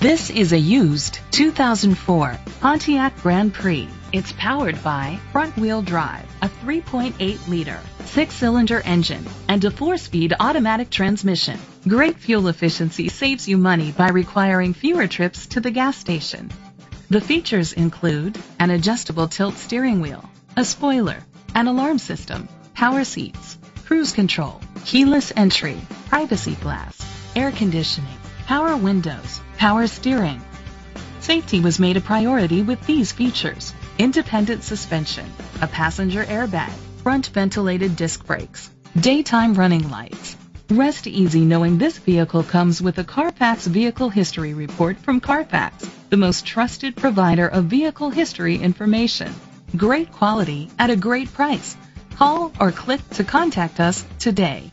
This is a used 2004 Pontiac Grand Prix. It's powered by front-wheel drive, a 3.8-liter six-cylinder engine, and a four-speed automatic transmission. Great fuel efficiency saves you money by requiring fewer trips to the gas station. The features include an adjustable tilt steering wheel, a spoiler, an alarm system, power seats, cruise control, keyless entry, privacy glass, air conditioning, power windows, power steering. Safety was made a priority with these features. Independent suspension, a passenger airbag, front ventilated disc brakes, daytime running lights. Rest easy knowing this vehicle comes with a Carfax Vehicle History Report from Carfax, the most trusted provider of vehicle history information. Great quality at a great price. Call or click to contact us today.